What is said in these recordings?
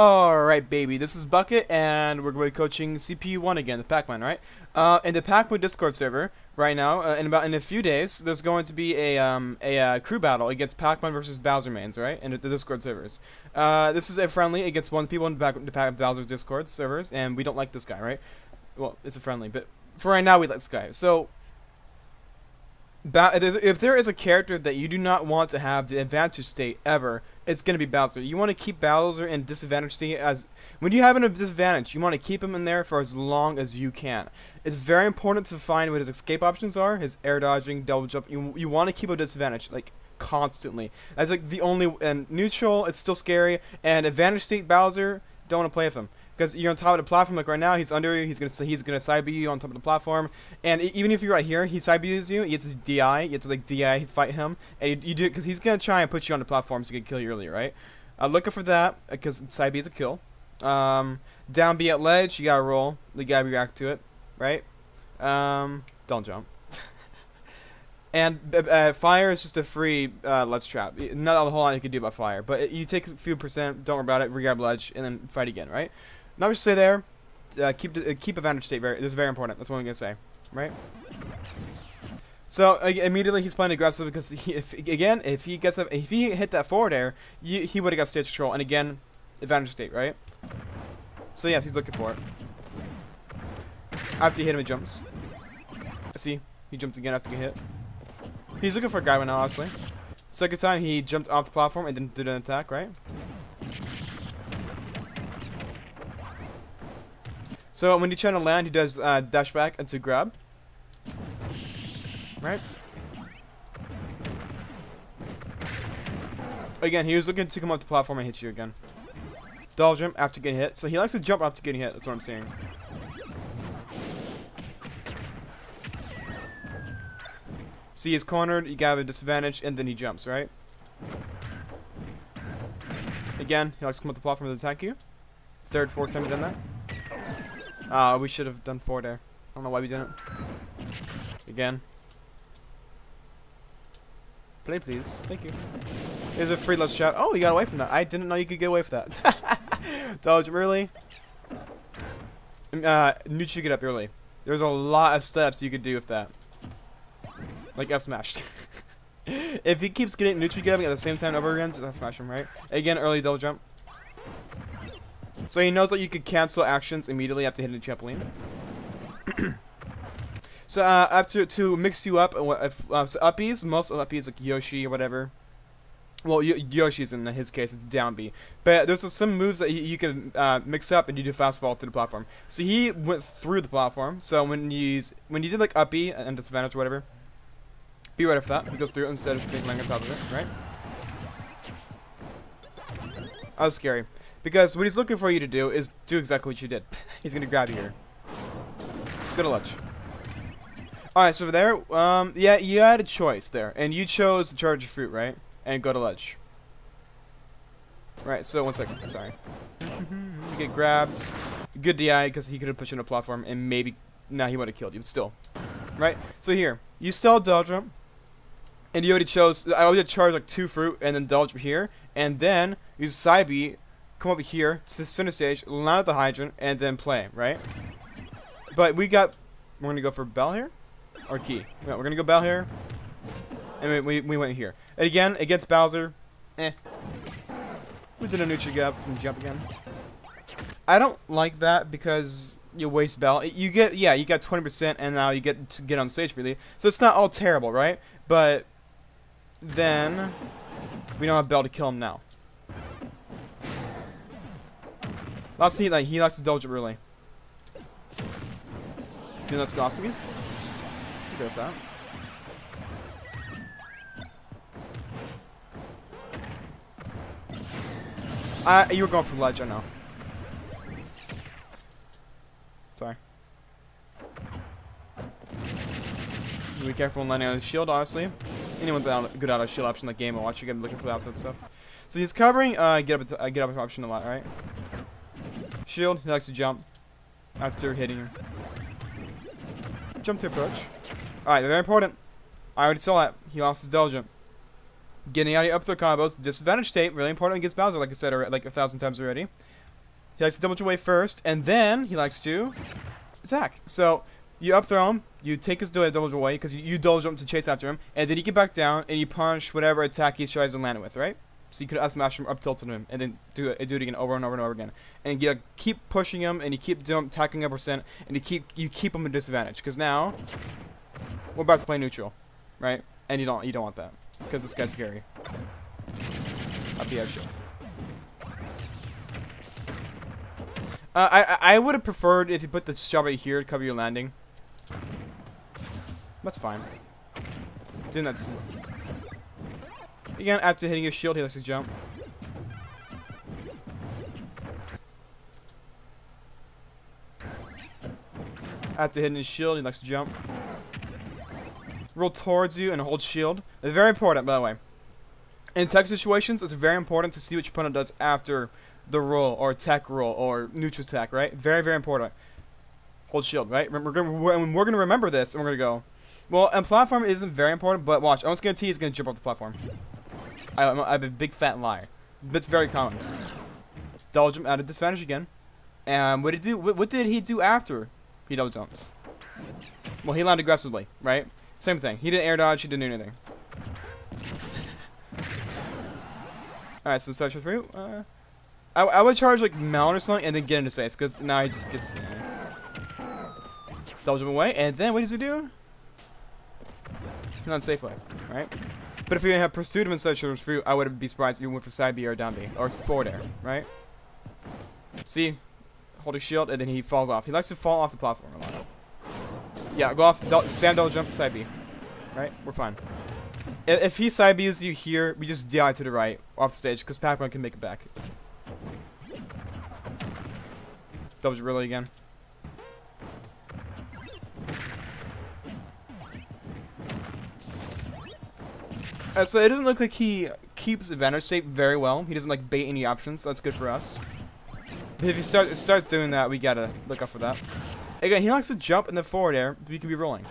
Alright, baby, this is Bucket, and we're going to be coaching CPU1 again, the Pac-Man, right? Uh, in the Pac-Man Discord server, right now, uh, in about in a few days, there's going to be a um, a uh, crew battle against Pac-Man versus Bowser mains, right? In the Discord servers. Uh, this is a friendly against one people in the, Pac- the Pac- Bowser's Discord servers, and we don't like this guy, right? Well, it's a friendly, but for right now, we like this guy. So, if there is a character that you do not want to have the advantage state ever, it's going to be Bowser. You want to keep Bowser in disadvantage state as when you have a disadvantage, you want to keep him in there for as long as you can. It's very important to find what his escape options are, his air dodging, double jump. You you want to keep a disadvantage like constantly. That's like the only and neutral. It's still scary and advantage state Bowser. Don't want to play with him because you're on top of the platform. Like right now, he's under you. He's gonna he's gonna side B you on top of the platform. And even if you're right here, he side B's you. Gets his DI. You have to like DI fight him, and you, you do because he's gonna try and put you on the platform so he can kill you earlier, right? Uh, looking for that because side B is a kill. Um, down B at ledge, you gotta roll. You gotta react to it, right? Um, don't jump. And uh, fire is just a free uh, ledge trap. Not a whole lot you can do about fire, but it, you take a few percent, don't worry about it, re-grab ledge, and then fight again, right? Now we stay there. Uh, keep uh, keep advantage state. Very, this is very important. That's what I'm gonna say, right? So uh, immediately he's playing aggressive because he, if again if he gets if he hit that forward air, you, he would have got stage control, and again, advantage state, right? So yes, he's looking for it. After he hit him, he jumps. I see, he jumps again after getting hit. He's looking for a guy right now, honestly. Second time, he jumped off the platform and didn't do an attack, right? So when you try to land, he does uh, dash back and to grab. Right? Again, he was looking to come up the platform and hit you again. Double jump after getting hit. So he likes to jump after getting hit. That's what I'm saying. See, he's cornered. You got a disadvantage, and then he jumps, right? Again, he likes to come up the platform to attack you. Third, fourth time he done that. Uh, we should have done four there. I don't know why we didn't. Again. Play, please. Thank you. There's a free let's shot. Oh, you got away from that. I didn't know you could get away from that. Dodge really. Uh, neutral get up early. There's a lot of steps you could do with that. Like F smash. if he keeps getting neutral getting at the same time over again, just F smash him, right? Again, early double jump. So he knows that you could cancel actions immediately after hitting the trampoline. so uh, after to mix you up, if, uh, so uppies, most of uppies like Yoshi or whatever. Well, Yoshi's in his case, it's down B. But there's some moves that you, can uh, mix up and you do fast fall through the platform. So he went through the platform. So when you when you did like up B and disadvantage or whatever, be ready for that. He goes through instead of being on top of it, right? That was scary. Because what he's looking for you to do is do exactly what you did. he's going to grab you here. Let's go to lunch. Alright, so there, um, yeah, you had a choice there. And you chose the charge of fruit, right? And go to ledge. Right, so one second. Sorry. you get grabbed. Good DI because he could have pushed you on a platform and maybe, nah, he would have killed you. But still. Right? So here, you still dodge. And you already chose, I already charged like two fruit and then dodge here. And then use B come over here to center stage, land at the hydrant, and then play, right? But we got, we're gonna go for bell here, or key. Yeah, we're gonna go bell here, and we, we, we went here. And again, against Bowser, eh. We did a neutral gap from jump again. I don't like that because you waste bell. You get, yeah, you got 20%, and now you get to get on stage freely. So it's not all terrible, right? But then we don't have bell to kill him now. Last he like he likes to dodge it really. Do that's awesome. You go with that. Uh, you were going for ledge, I know. Sorry. Be careful when landing on the shield, obviously. Anyone with a good auto shield option in the game, I'll watch you get looking for that stuff. So he's covering uh, get up uh, get up option a lot, right? Shield, he likes to jump after hitting him. Jump to approach. Alright, very important. I already saw that. He lost his double jump. Getting out of up throw combos. Disadvantage state, really important against Bowser, like I said like a thousand times already. He likes to double jump away first, and then he likes to attack. So you up throw him, you take his double jump away because you, double jump to chase after him, and then you get back down and you punch whatever attack he tries to land it with, right? So you could up smash him, up tilt him, and then do it, do it again over and over and over again. And you keep pushing him, and you keep doing, attacking up percent, and you keep you keep him at disadvantage. Because now we're about to play neutral, right? And you don't you don't want that because this guy's scary. Up the edge. Uh, I I would have preferred if you put the strawberry here to cover your landing. That's fine. Doing that's again after hitting his shield, he likes to jump. After hitting his shield, he likes to jump. Roll towards you and hold shield. Very important, by the way. In tech situations, it's very important to see what your opponent does after the roll or tech roll or neutral tech, right? Very, very important. Hold shield, right? We're gonna, we're gonna remember this, and we're gonna go. Well, and platform isn't very important, but watch. I'm just gonna tee he's gonna jump off the platform. I, I'm, I'm a big fat liar. That's very common. Double jump out of disadvantage again. And what did he do? What, what did he do after he double jumped? Well, he landed aggressively, right? Same thing. He didn't air dodge. He didn't do anything. Alright, so search for uh, I, I would charge like Melon or something and then get in his face because now he just gets you know, double jump away and then what does he do? Not safe way, right? But if you have pursued him in such a fruit, I wouldn't be surprised if you went for side B or down B or forward air, right? See, hold his shield and then he falls off. He likes to fall off the platform a lot. Yeah, go off, spam double jump side B, right? We're fine. If he side B's you here, we just DI to the right, off the stage, because Pac-Man can make it back. Double really again. Uh, so it doesn't look like he keeps advantage state very well. He doesn't like bait any options. So that's good for us. But if he start start doing that, we gotta look out for that. Again, he likes to jump in the forward air. We can be rolling.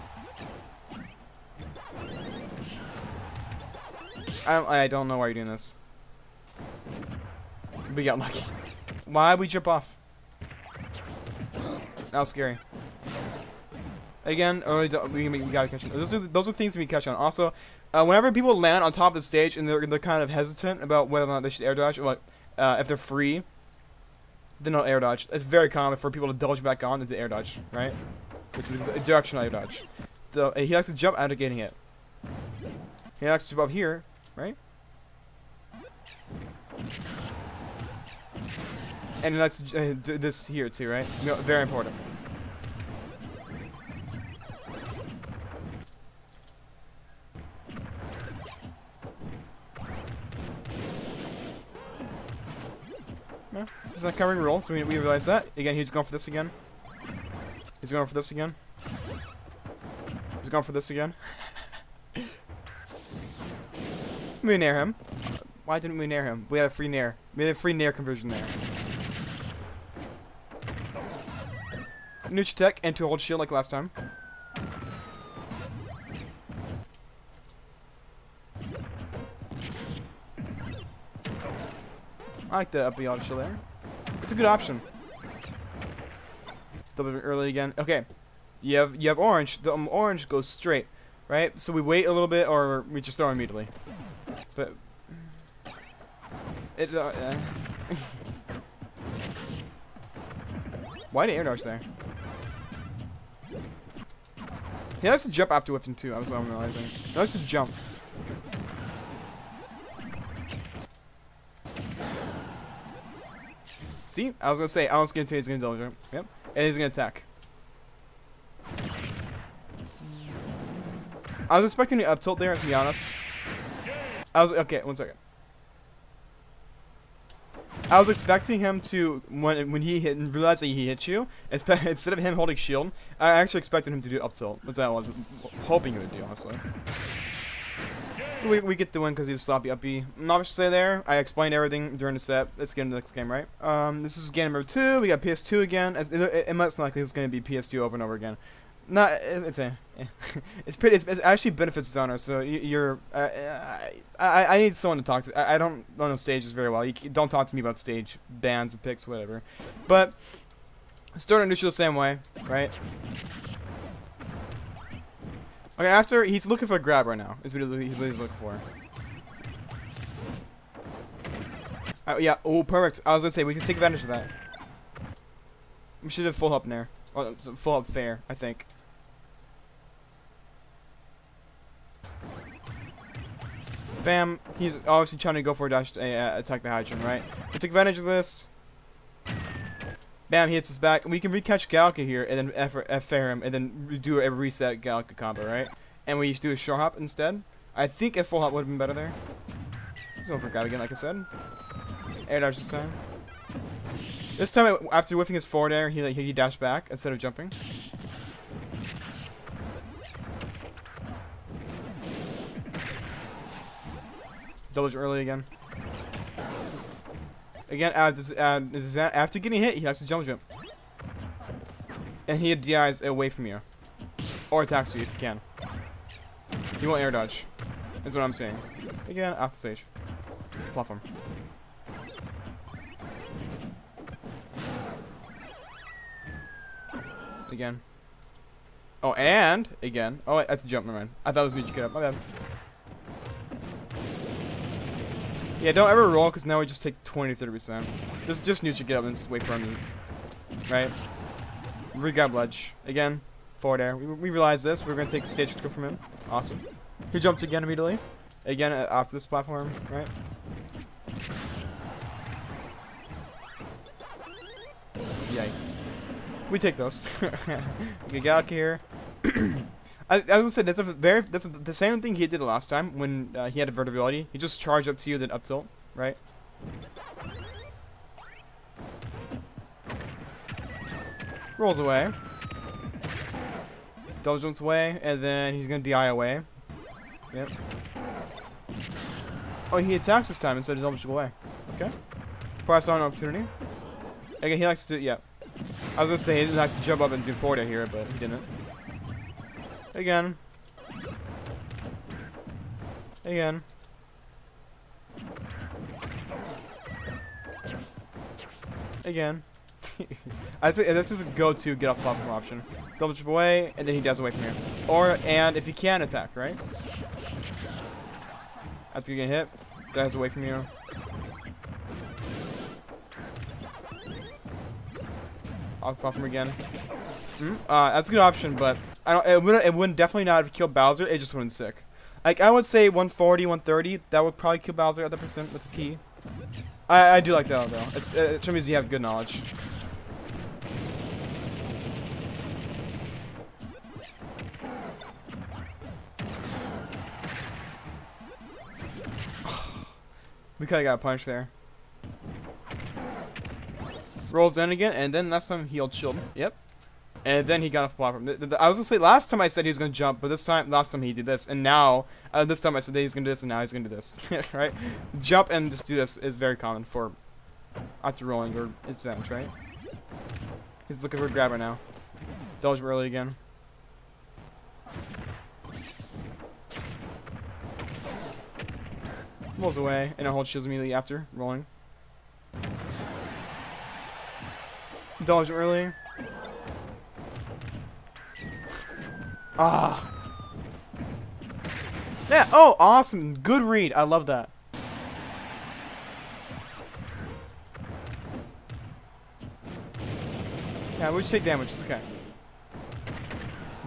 I don't, I don't know why you're doing this. We got lucky. Why we jump off? That was scary. Again, early we, we gotta catch. Those are those are things we catch on. Also, uh, whenever people land on top of the stage and they're they're kind of hesitant about whether or not they should air dodge or like uh, if they're free, then they'll air dodge. It's very common for people to dodge back on into air dodge, right? Which is a directional air dodge. So he likes to jump out of getting it. He likes to jump up here, right? And let's uh, do this here too, right? very important. No, he's not covering roll, so we, we realize that. Again, he's going for this again. He's going for this again. He's going for this again. we nair him. Why didn't we nair him? We had a free nair. We had a free nair conversion there. neutral tech and to hold shield like last time. Like the up auto shield there. It's a good option. Double early again. Okay. You have you have orange. The um, orange goes straight, right? So we wait a little bit or we just throw immediately. But it uh, Why did air dodge there? He likes to jump after whiffing too, I was realizing. He likes to jump. See? I was gonna say, I was gonna say he's gonna jump. Yep. And he's gonna attack. I was expecting an up tilt there, to be honest. I was, okay, one second. I was expecting him to when when he hit realized that he hit you, instead of him holding shield, I actually expected him to do up tilt. That's what I was hoping he would do, honestly. We, we get the win because he was sloppy up B. Not much to say there. I explained everything during the set. Let's get into the next game, right? Um, this is game number two. We got PS2 again. As it, it, it must likely it's going to be PS2 over and over again. Not it's a it's pretty. It's, it's actually benefits Zoner. So you, you're. Uh, I, I need someone to talk to. I, I don't know stages very well. You don't talk to me about stage bands and picks, whatever. But start neutral the same way, right? Okay, after he's looking for a grab right now. Is what he's looking for. Uh, yeah. Oh, perfect. I was gonna say we can take advantage of that. We should have full up there. Well, full up fair, I think. Bam. He's obviously trying to go for a dash to uh, attack the hydrant, right? We take advantage of this. Bam, he hits us back. and We can recatch Galka here and then F, F him and then do a reset Galka combo, right? And we do a short hop instead. I think a full hop would have been better there. He's over again, like I said. Air dash this time. This time, after whiffing his forward air, he, he dashed back instead of jumping. Double early again. Again, uh, uh, after getting hit, he has to jump jump. And he DIs away from you. Or attacks you if you can. He won't air dodge. Is what I'm saying. Again, off the stage. Platform. Again. Oh, and again. Oh, wait, that's a jump, never. I thought it was neutral get up. My bad. Yeah, don't ever roll, because now we just take 20 30%. Just, just neutral get up and just wait for him Right? Regrab ledge. Again, forward air. We, we realize this. We're going to take stage control from him. Awesome. He jumped again immediately. Again, uh, off this platform, right? Yikes. We take those. we get out here. I, I, was gonna say that's a very that's a, the same thing he did last time when uh, he had invulnerability. He just charged up to you, then up tilt, right? Rolls away. Double jumps away, and then he's gonna DI away. Yep. Oh, he attacks this time instead of double jump away. Okay. Pass on opportunity. Again, he likes to. Yeah. I was gonna say he likes to jump up and do forward here, but he didn't. Again. Again. Again. I think this is a go-to get off platform option. Double chip away, and then he does away from here. Or, and if he can attack, right? After you get hit, dies away from you. Off platform again. Mm, uh, that's a good option, but I don't. It wouldn't. It wouldn't definitely not have killed Bowser. It just wouldn't sick. Like I would say 140, 130. That would probably kill Bowser at the percent with the key. I I do like that though. It's it shows you have good knowledge. we kinda got a punch there. Rolls in again, and then last time healed shield. Yep. And then he got off the platform. The, the, I was gonna say last time I said he was gonna jump, but this time, last time he did this, and now uh, this time I said he's gonna do this, and now he's gonna do this. right? Jump and just do this is very common for after rolling or his advantage, right? He's looking for a now. Dodge early again. Rolls away, and a hold shields immediately after rolling. Dodge early. Ah. Yeah, oh, awesome. Good read. I love that. Yeah, we just take damage. It's okay.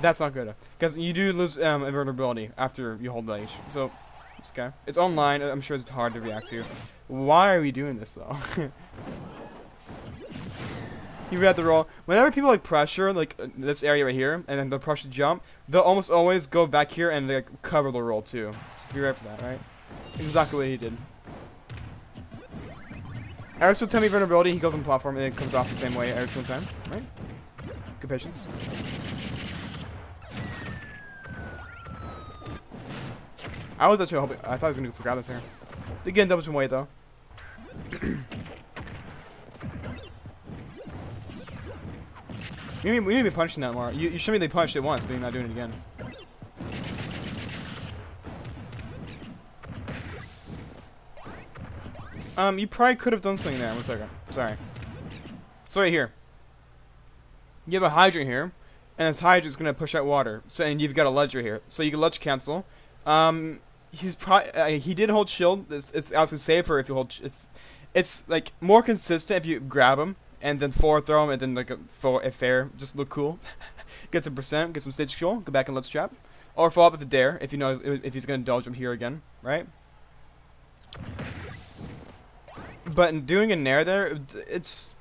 That's not good. Because you do lose um, invulnerability after you hold the H. So, it's okay. It's online. I'm sure it's hard to react to. Why are we doing this, though? you read the roll. Whenever people like pressure like uh, this area right here, and then the pressure jump, they'll almost always go back here and like cover the roll too. So be ready for that, right? Exactly what he did. Single time he vulnerability, he goes on platform and it comes off the same way every single time, right? Good patience. I was actually hoping, I thought I was gonna go for grab this here. Again, double jump way though. We need, we need to be punching that more. You, you showed me they punched it once, but you're not doing it again. Um, you probably could have done something there. One second. Sorry. So right here. You have a hydrant here, and this hydrant's gonna push out water. So and you've got a ledger here, so you can ledge cancel. Um, he's probably uh, he did hold shield. It's, it's actually safer if you hold. It's, it's like more consistent if you grab him and then forward throw him and then like a, for a fair, just look cool. get some percent, get some stage control, go back and let's trap, or follow up with a dare if you know if he's gonna indulge him here again, right? But in doing a nair there, it's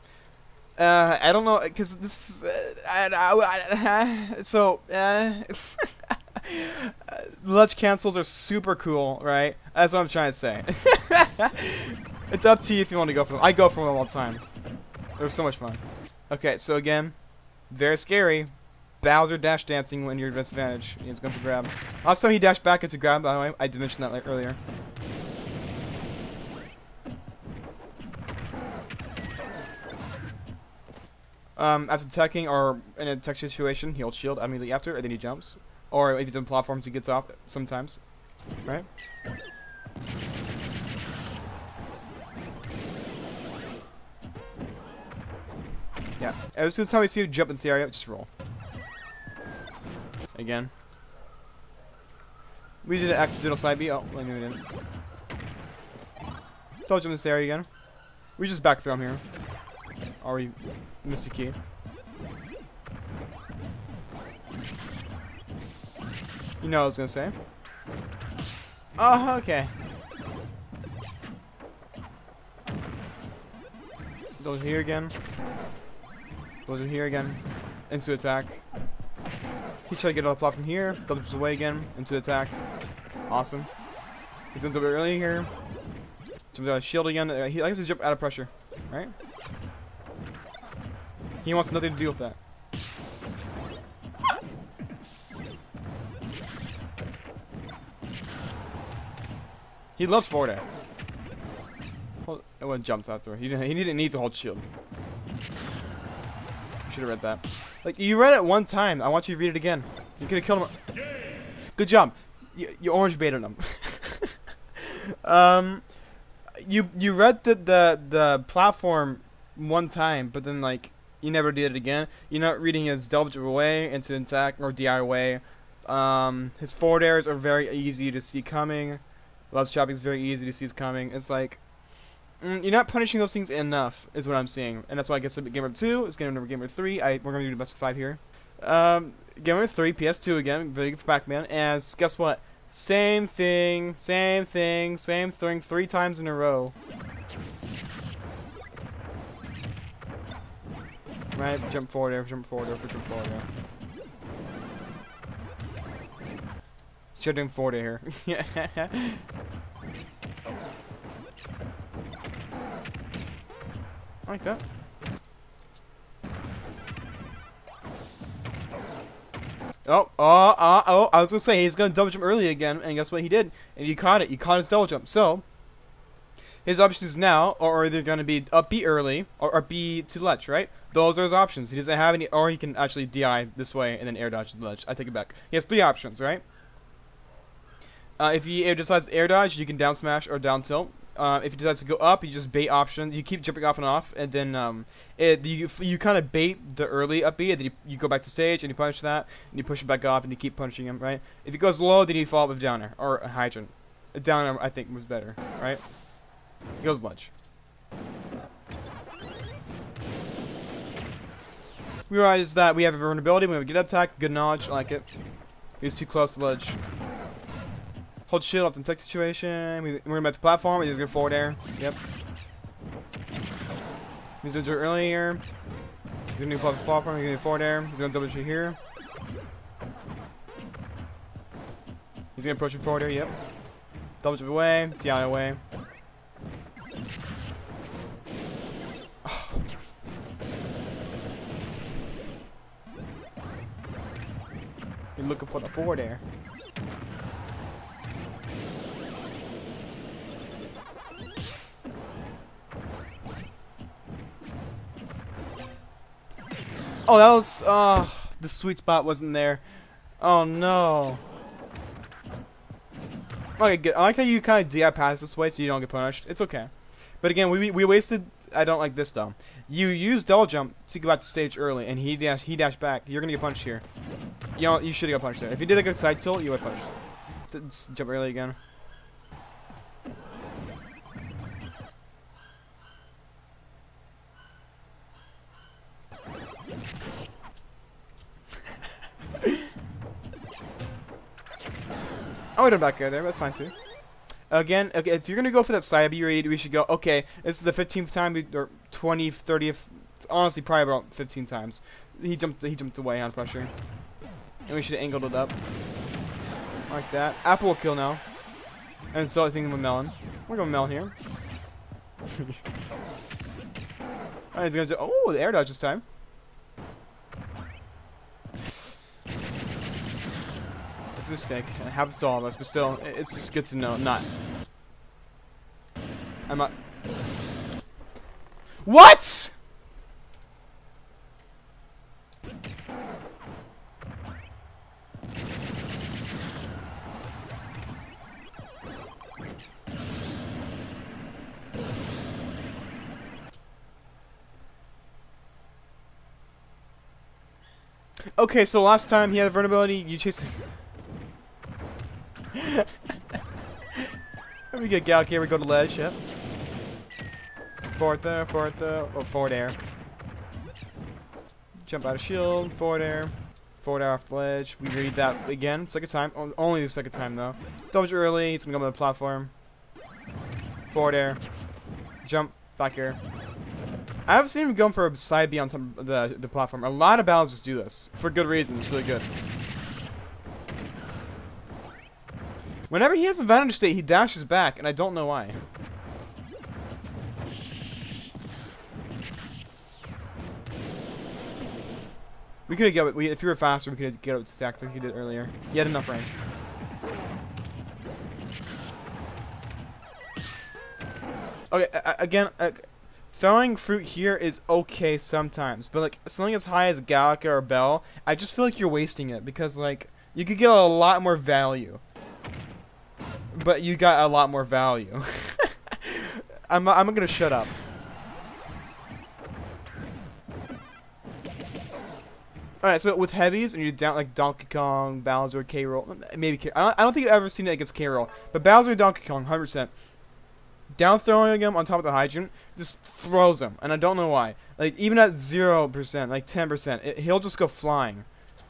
uh, I don't know, cause this is uh, I, I, I, so uh, ledge cancels are super cool, right? That's what I'm trying to say. it's up to you if you want to go for them. I go for them all the time. They're so much fun. Okay, so again, very scary. Bowser dash dancing when you're at disadvantage. He's going to grab. Also, he dashed back into grab, by the way. I did mention that like, earlier. Um, after attacking or in a tech situation, he holds shield immediately after, and then he jumps. Or if he's in platforms, he gets off sometimes. Right? Yeah. As soon as we see you jump in the area, just roll. Again. We did an accidental side B. Oh, maybe we didn't. Don't jump in this area again. We just back throw him here. Oh, or we missed a key. You know what I was gonna say. Oh, okay. Those here again. Those are here again. Into attack. He tried to get the plot from here. Doubles away again. Into attack. Awesome. He's into it early here. Jumps out of shield again. Uh, he likes to jump out of pressure. Right? He wants nothing to do with that. He loves air. Hold, it jumps out to her. He didn't, he didn't need to hold shield. Should have read that. Like, you read it one time. I want you to read it again. You could have killed him. Good job. You, you orange baited him. um, you you read the, the the platform one time, but then like you never did it again. You're not reading his double away into attack or DI away. Um, his forward airs are very easy to see coming. Lots chopping is very easy to see coming. It's like mm, you're not punishing those things enough, is what I'm seeing, and that's why I guess Gamer two is game number Gamer three. I we're gonna do the best of five here. Um, Gamer three, PS2 again, very good for Pac-Man. And guess what? Same thing, same thing, same thing, three times in a row. Right, jump forward there, jump forward there, jump forward there. Should have done forward here. like that. Oh, oh, oh, oh, I was gonna say he's gonna double jump early again, and guess what he did? And he caught it. He caught his double jump. So, his options now are either gonna be up B early or up B to ledge, right? Those are his options. He doesn't have any, or he can actually DI this way and then air dodge the ledge. I take it back. He has three options, right? Uh, if he decides to air dodge, you can down smash or down tilt. Uh, if he decides to go up, you just bait option. You keep jumping off and off, and then um, it, you you kind of bait the early up B, and then you, you go back to stage, and you punish that, and you push it back off, and you keep punishing him, right? If he goes low, then you follow up with downer, or a hydrant. A downer, I think, was better, right? He goes ledge. We realize that we have a vulnerability, we have a get up attack, good knowledge, I like it. He's too close to ledge. Hold shield up in tech situation. We, are going back to platform. We just go forward air. Yep. He's to do it earlier. He's to do platform. He's to do forward air. He's to double shoot here. He's to approach it forward air. Yep. Double jump away. DI away. You're looking for the forward air. Oh, that was, uh, the sweet spot wasn't there. Oh, no. Okay, good. I like how you kind of DI pass this way so you don't get punished. It's okay. But again, we, we wasted... I don't like this, though. You use double jump to go back to stage early, and he dash he dashed back. You're gonna get punched here. You know, you should have got punched there. If you did like a side tilt, you would punched. Jump early again. I would have back there. That's fine too. Again, okay, if you're gonna go for that B raid, we should go. Okay, this is the 15th time or 20th, 30th. Honestly, probably about 15 times. He jumped. He jumped away on pressure, and we should have angled it up like that. Apple will kill now, and so I think with melon. We're going melon here. Alright, he's gonna do. Oh, the air dodge this time. A mistake. It happens to all of us, but still, it's just good to know. Not. I'm not. What? Okay, so last time he had a vulnerability, you chased we get Galk here, we go to ledge, yep. Forward there, forward there, or forward air. Jump out of shield, forward air, forward air off the ledge. We read that again, second time, only the second time though. Dodge early, he's gonna go on the platform. Forward air, jump, back air. I haven't seen him going for a side B on the, the platform. A lot of battles just do this, for good reason, it's really good. Whenever he has a vantage state, he dashes back, and I don't know why. We could have got it. If you were faster, we could have get up to stack like he did earlier. He had enough range. Okay, again, uh, throwing fruit here is okay sometimes, but like something as high as Galaxian or Bell, I just feel like you're wasting it because like you could get a lot more value. But you got a lot more value. I'm, I'm gonna shut up. Alright, so with heavies, and you're down like Donkey Kong, Bowser, K. Rool, maybe K. I don't, I don't think I've ever seen it against K. Rool, but Bowser Donkey Kong, 100%. Down throwing him on top of the hydrant just throws him, and I don't know why. Like, even at 0%, like 10%, it, he'll just go flying.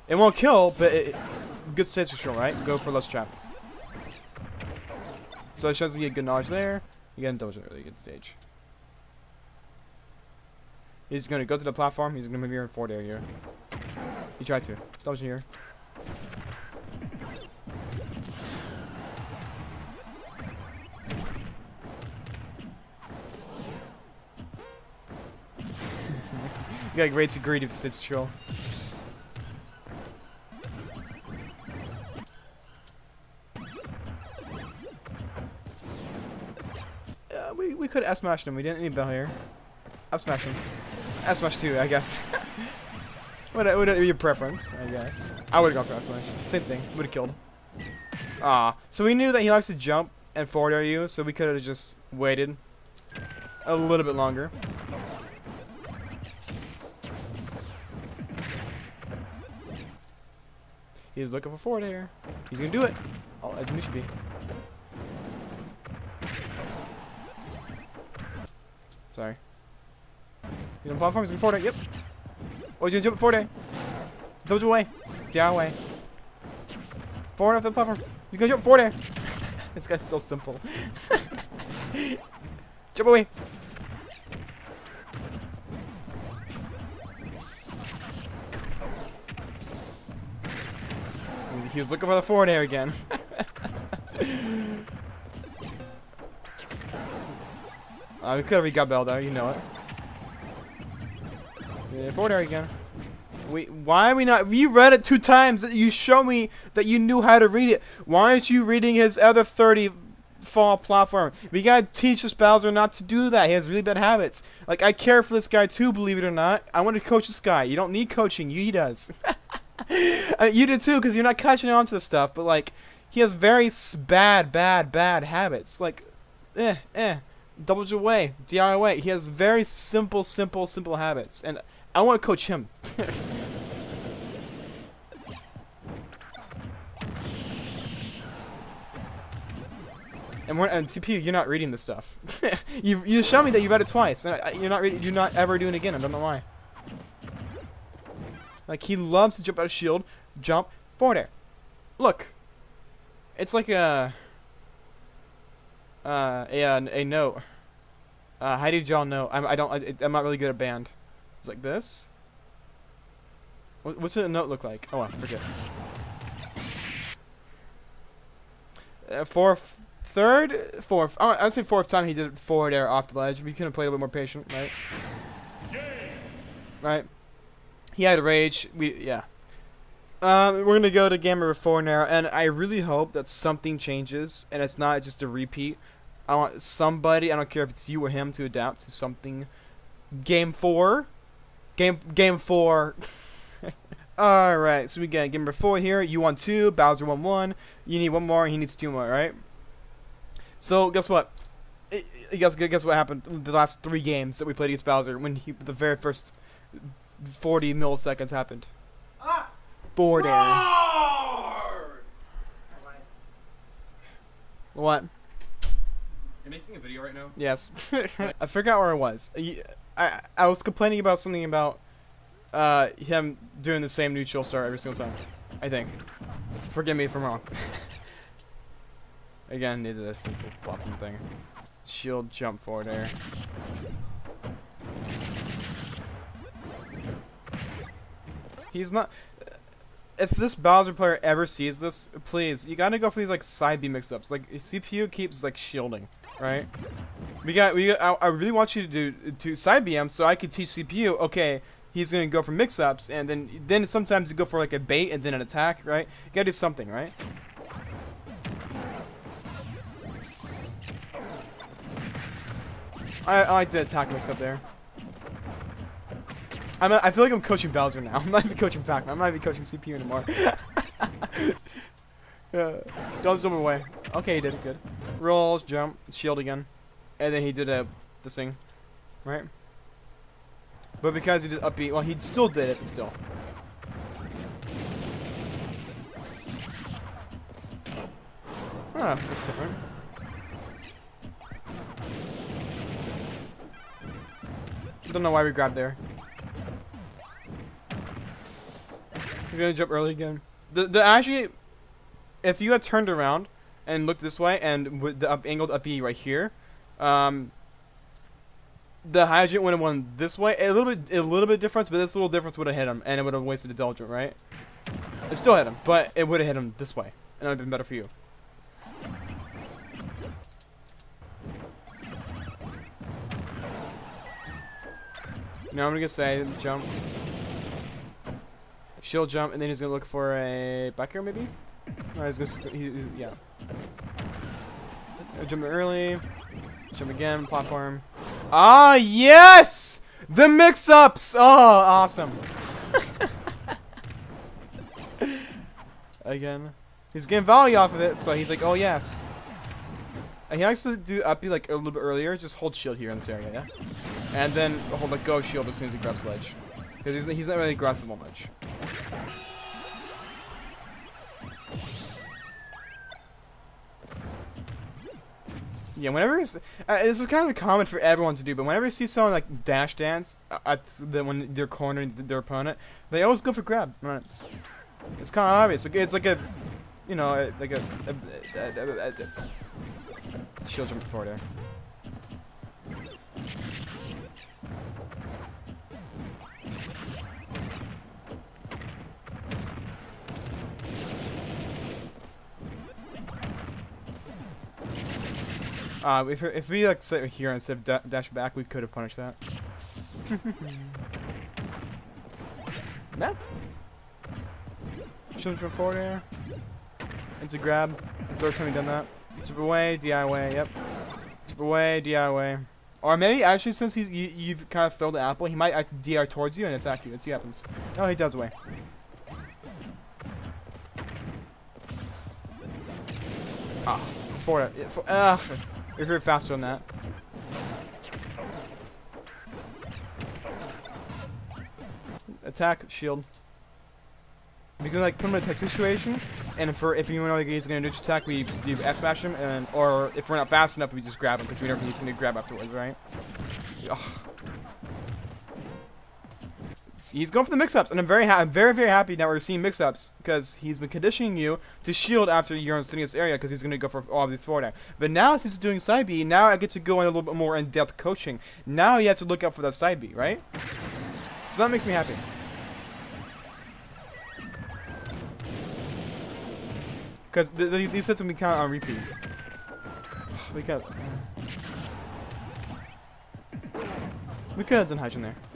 It won't kill, but it, good stage control, right? Go for less trap. So it shows me a good knowledge there. Again, that was a really good stage. He's gonna go to the platform. He's gonna move here in forward here. He tried to. Was here. you got great to greedy for stage control. Could have smashed him. We didn't need Bell here. I've smashed him. S smash too, I guess. would it would it be your preference? I guess. I would have gone for S smash. Same thing. Would have killed. Ah, so we knew that he likes to jump and forward air you, so we could have just waited a little bit longer. He's looking for forward air. He's gonna do it. Oh, as he should be. On platform, he's on forward yep. Oh, he's gonna jump forward Don't away. Down away. Forward off the platform. He's gonna jump forward this guy's so simple. jump away. He was looking for the forward air again. Uh, we could have got Bell though, you know it. Yeah, forward air again. Wait, why are we not? You read it two times. You show me that you knew how to read it. Why aren't you reading his other 30 fall platform. We gotta teach this Bowser not to do that. He has really bad habits. Like I care for this guy too, believe it or not. I want to coach this guy. You don't need coaching. You does. uh, you do too, because you're not catching on to the stuff. But like, he has very bad, bad, bad habits. Like, eh, eh, double your way, DIY. He has very simple, simple, simple habits, and I want to coach him. And and TP, you're not reading this stuff. you you show me that you read it twice, and I, you're not reading. You're not ever doing it again. I don't know why. Like he loves to jump out of shield, jump forward air. Look, it's like a uh a a, a note. Uh, how did y'all know? I'm I don't I, I'm not really good at band. It's like this. What's a note look like? Oh, I forget. Uh, fourth, third, fourth. Oh, I would say fourth time he did it forward air off the ledge. We could have played a bit more patient, right? Right. He had rage. We yeah. Um, we're gonna go to game number four now, and I really hope that something changes, and it's not just a repeat. I want somebody, I don't care if it's you or him, to adapt to something. Game four, game game four. All right, so we got game number four here. You won two, Bowser won one. You need one more, he needs two more, right? So guess what? I- I guess guess what happened the last three games that we played against Bowser when he the very first 40 milliseconds happened. Ah! Board air. What? You're making a video right now? Yes. I forgot where I was. I I was complaining about something about uh him doing the same neutral start every single time. I think. Forgive me if I'm wrong. Again, neither this simple platform thing. Shield jump forward air. He's not. If this Bowser player ever sees this, please, you gotta go for these like side B mix-ups. Like CPU keeps like shielding, right? We got, we. I, I really want you to do to side BM so I could teach CPU. Okay, he's gonna go for mix-ups, and then then sometimes you go for like a bait and then an attack, right? You gotta do something, right? I, I like the attack mix-up there. I'm. Feel like I'm coaching Bowser now. I'm not even coaching Pac-Man. I'm not even coaching CPU anymore. yeah. Don't jump away. Okay, he did it good. Rolls, jump, shield again, and then he did a this thing, right? But because he did upbeat, well, he still did it, still. Ah, that's different. I don't know why we grabbed there. He's gonna jump early again. The the actually, if you had turned around and looked this way and with the up, angled up E right here, um, the hydrant would have won this way. A little bit, a little bit difference, but this little difference would have hit him, and it would have wasted a Deldrant, right? It still hit him, but it would have hit him this way, and it would have been better for you. Now I'm gonna say jump, shield jump, and then he's gonna look for a back air maybe. Or he's gonna, he, he- yeah. Jump early, jump again, platform. Ah yes, the mix-ups. Oh, awesome. again, he's getting value off of it, so he's like, oh yes. And he likes to do uppy like a little bit earlier. Just hold shield here in this area, yeah. And then hold like go shield as soon as he grabs ledge. Because he's, he's not really aggressive on Yeah, whenever uh, this is kind of common for everyone to do, but whenever you see someone like dash dance uh, at the, when they're cornering their opponent, they always go for grab. Right? It's kind of obvious. It's like a, you know, like a, a, a, a, a, shield jump forward there. Uh, if if we like sit here instead of da dash back, we could have punished that. no. Shouldn't from forward air. Into grab. The third time we done that. Chip away, DIY, yep. Chip away, DIY. Or maybe actually since he's, you, you've kind of thrown the apple, he might act DR towards you and attack you. Let's see what happens. No, he does away. Ah, it's for it. Ah, you're faster on that. Attack, shield. We can like put him in a attack situation, and for if you know like, he's gonna neutral attack, we we F smash him, and or if we're not fast enough, we just grab him because we know he's gonna grab afterwards, right? Ugh. He's going for the mix-ups, and I'm very, I'm very, very happy now we're seeing mix-ups because he's been conditioning you to shield after you're in area because he's going to go for all of these forward. But now since he's doing side B, now I get to go in a little bit more in-depth coaching. Now you have to look out for that side B, right? So that makes me happy. Because th th these sets will be kind of on repeat. we could. We could have done hydrant there.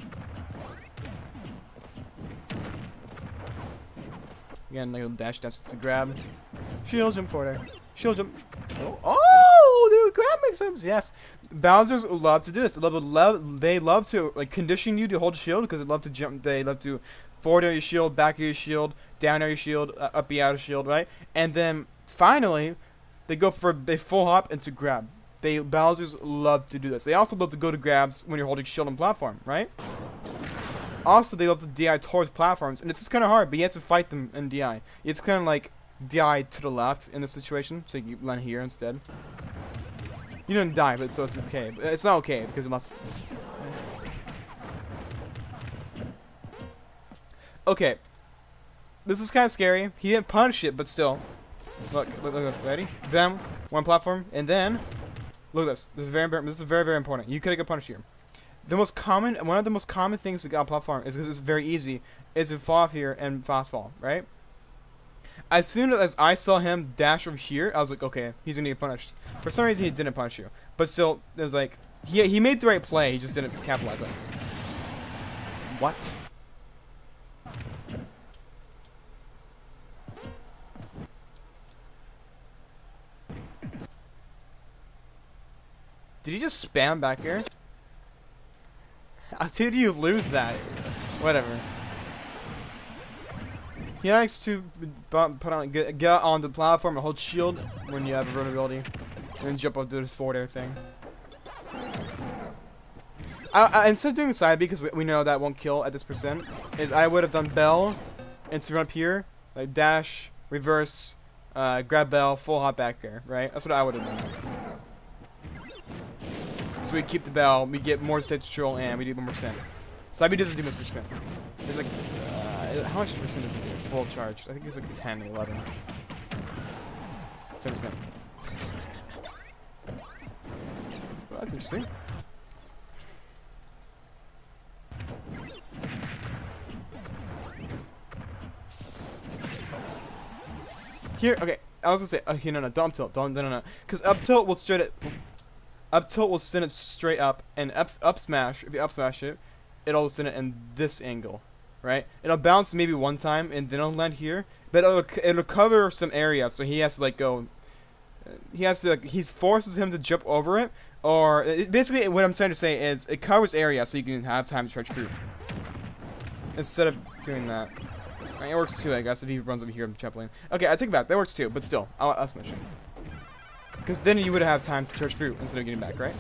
Again, like a dash dash to grab. Shield jump forward. Shield jump. Oh, oh dude, grab makes sense. Yes. Bowser's love to do this. They love, love they love to like condition you to hold shield because they love to jump. They love to forward air your shield, back air your shield, down air your shield, uh, up the outer shield, right? And then finally, they go for a full hop into grab. They Bowser's love to do this. They also love to go to grabs when you're holding shield and platform, right? Also, they love to DI towards platforms, and it's just kind of hard, but you have to fight them in DI. It's kind of like DI to the left in this situation, so you land here instead. You didn't die, but so it's okay. But it's not okay because it must. Okay. This is kind of scary. He didn't punish it, but still. Look, look, look at this. Ready? Bam. One platform, and then look at this. This is very, this is very, very important. You could have get punished here. The most common, one of the most common things to get on platform is because it's very easy, is to fall off here and fast fall, right? As soon as I saw him dash over here, I was like, okay, he's gonna get punished. For some reason, he didn't punish you, but still, it was like, he he made the right play, he just didn't capitalize on it. What? Did he just spam back here? How did you lose that? Whatever. He likes to put on get, get on the platform and hold shield when you have invulnerability, and then jump up to this forward air thing. I, I, instead of doing side B, because we, we know that won't kill at this percent, is I would have done bell, and to run up here, like dash, reverse, uh, grab bell, full hop back air, right? That's what I would have done. So we keep the bell, we get more stage control, and we do 1%. Side B doesn't do much percent. It's like uh, how much percent is it full charge? I think it's like 10, 11. 10%. Well, that's interesting. Here, okay, I was gonna say, oh, okay, no, no, don't tilt, don't, no, no, no, because up tilt will straight it, up tilt will send it straight up, and up, up smash, if you up smash it, it'll send it in this angle right? It'll bounce maybe one time and then it'll land here, but it'll, it'll cover some area, so he has to like go. He has to. like, He forces him to jump over it, or it, basically what I'm trying to say is it covers area so you can have time to charge fruit. Instead of doing that. I mean, it works too, I guess, if he runs over here and trampoline. Okay, I take it back. That works too, but still, I'll, I'll smash. Because then you would have time to charge fruit instead of getting back, right?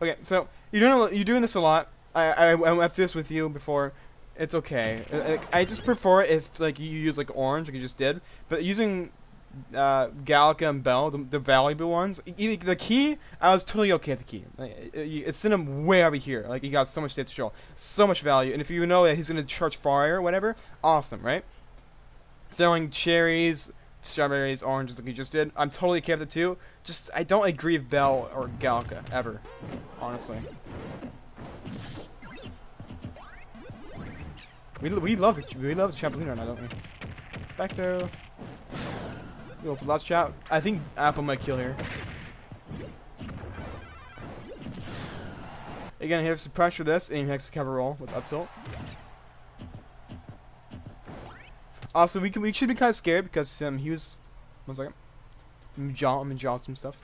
Okay, so you're doing you're doing this a lot. I I, I went this with you before. It's okay. Uh, I, just prefer if like you use like orange, like you just did. But using uh, Galka and Bell, the, the valuable ones, the key, I was totally okay with the key. Like, it's in him way over here. Like he got so much stage control, so much value. And if you know that he's gonna charge fire or whatever, awesome, right? Throwing cherries, strawberries, oranges like you just did. I'm totally okay with the two. Just, I don't agree with Bell or Galka, ever. Honestly. We, we love we love right now, don't we? Back throw. Go for last shot. I think Apple might kill here. Again, he has to pressure this, and he has to cover roll with up tilt. Also, we can we should be kind of scared because um he was one second. Me jaw, me jaw some stuff.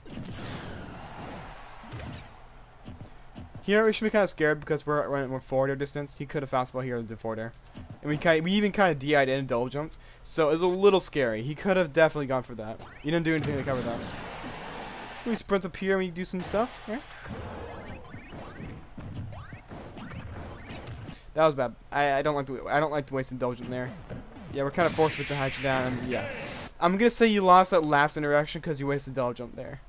Here we should be kind of scared because we're we're, we're forward air distance. He could have fast fall here did forward air, and we kind we even kind of DI'd in and double jumped, so it was a little scary. He could have definitely gone for that. He didn't do anything to cover that. We sprint up here and we do some stuff. That was bad. I, I don't like to I don't like to waste indulgent there. Yeah, we're kind of forced with the you down. And yeah, I'm gonna say you lost that last interaction because you wasted double jump there.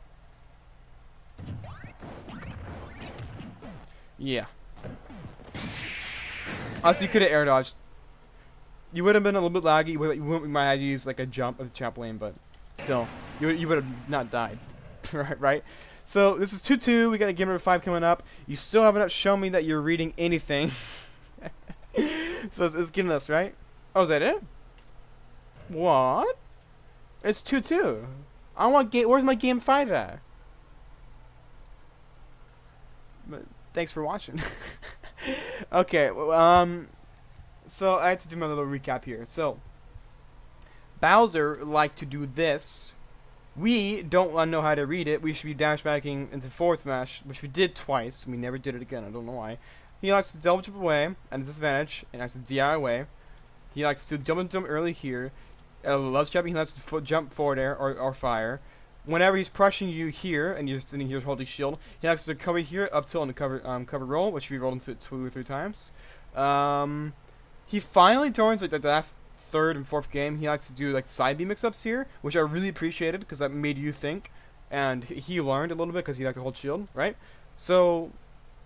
Yeah. Also, you could have air dodged. You would have been a little bit laggy. You, would, might have used like a jump of the trampoline, but still, you you would have not died. right, right. So this is two two. We got a game number five coming up. You still haven't shown me that you're reading anything. so it's, it's getting us right. Oh, is that it? What? It's 2-2. I want game. Where's my game 5 at? But thanks for watching. okay, um, so I had to do my little recap here. So, Bowser liked to do this. We don't know how to read it. We should be dash backing into forward smash, which we did twice. We never did it again. I don't know why. He likes to double jump away at a disadvantage, and likes to DI away. He likes to jump and jump early here. Uh, loves jumping. He likes to jump forward air or, or fire. Whenever he's crushing you here and you're sitting here holding shield, he likes to cover here up tilt and cover um, cover roll, which we rolled into it two or three times. Um, he finally turns like the last third and fourth game. He likes to do like side B mix-ups here, which I really appreciated because that made you think, and he learned a little bit because he liked to hold shield, right? So,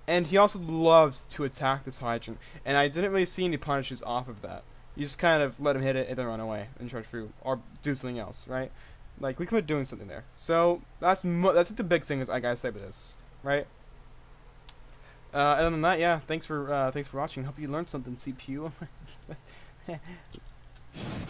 and he also loves to attack this hydrant, and I didn't really see any punishes off of that. You just kind of let him hit it and then run away and charge fruit or do something else, right? Like we could be doing something there. So that's that's the big thing is I gotta say with this, right? Uh, other than that, yeah. Thanks for uh, thanks for watching. Hope you learned something, CPU.